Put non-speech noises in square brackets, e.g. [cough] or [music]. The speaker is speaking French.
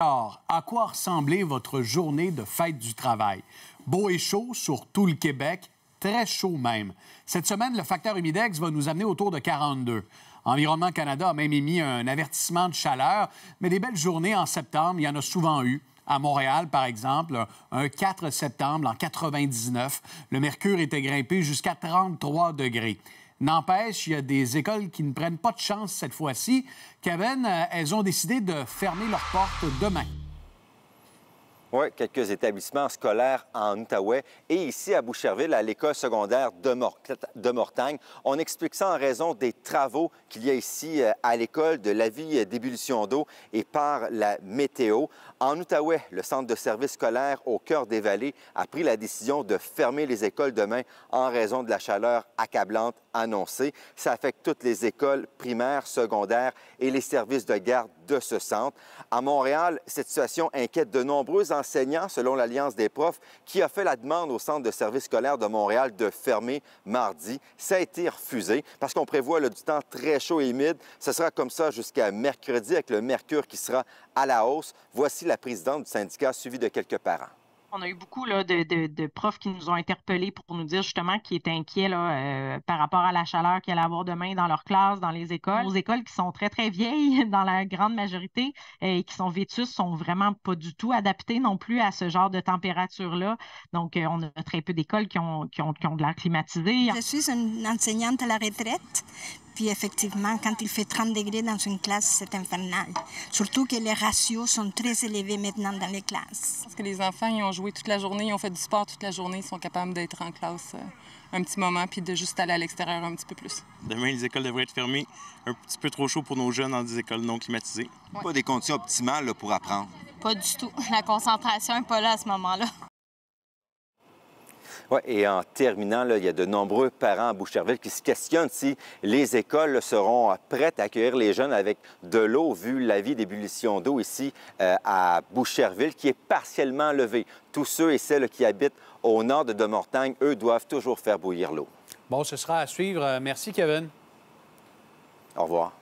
Alors, à quoi ressemblait votre journée de fête du travail? Beau et chaud sur tout le Québec, très chaud même. Cette semaine, le facteur humidex va nous amener autour de 42. Environnement Canada a même émis un avertissement de chaleur, mais des belles journées en septembre, il y en a souvent eu. À Montréal, par exemple, un 4 septembre en 99, le mercure était grimpé jusqu'à 33 degrés. N'empêche, il y a des écoles qui ne prennent pas de chance cette fois-ci. Kevin, euh, elles ont décidé de fermer leurs portes demain. Oui, quelques établissements scolaires en Outaouais et ici à Boucherville, à l'école secondaire de, Mortagne. On explique ça en raison des travaux qu'il y a ici euh, à l'école, de l'avis d'ébullition d'eau et par la météo. En Outaouais, le centre de services scolaire au cœur des vallées a pris la décision de fermer les écoles demain en raison de la chaleur accablante annoncée. Ça affecte toutes les écoles primaires, secondaires et les services de garde de ce centre. À Montréal, cette situation inquiète de nombreux enseignants, selon l'Alliance des profs, qui a fait la demande au Centre de services scolaires de Montréal de fermer mardi. Ça a été refusé parce qu'on prévoit du temps très chaud et humide. Ce sera comme ça jusqu'à mercredi avec le mercure qui sera à la hausse. Voici la présidente du syndicat suivie de quelques parents. On a eu beaucoup de, profs qui nous ont interpellés pour nous dire justement qu'ils étaient inquiets euh, par rapport à la chaleur qu'il allait avoir demain dans leur classe, dans les écoles. Nos écoles qui sont très, très vieilles [laughs] dans la grande majorité et qui sont vétustes sont vraiment pas du tout adaptées non plus à ce genre de température-là. Donc, euh, on a très peu d'écoles qui ont, qui, ont, qui ont de l'air climatisé. Je suis une enseignante à la retraite. Puis effectivement, quand il fait 30 degrés dans une classe, c'est infernal. Surtout que les ratios sont très élevés maintenant dans les classes. Parce que les enfants, ils ont joué toute la journée, ils ont fait du sport toute la journée, ils sont capables d'être en classe euh, un petit moment puis de juste aller à l'extérieur un petit peu plus. Demain, les écoles devraient être fermées. Un petit peu trop chaud pour nos jeunes dans des écoles non climatisées. Pas des conditions optimales pour apprendre. Pas du tout. La concentration n'est pas là à ce moment-là. Oui, et en terminant, il y a de nombreux parents à Boucherville qui se questionnent si les écoles seront prêtes à accueillir les jeunes avec de l'eau, vu l'avis d'ébullition d'eau ici euh, à Boucherville, qui est partiellement levé. Tous ceux et celles qui habitent au nord de Demortagne, eux, doivent toujours faire bouillir l'eau. Bon, ce sera à suivre. Merci, Kevin. Au revoir.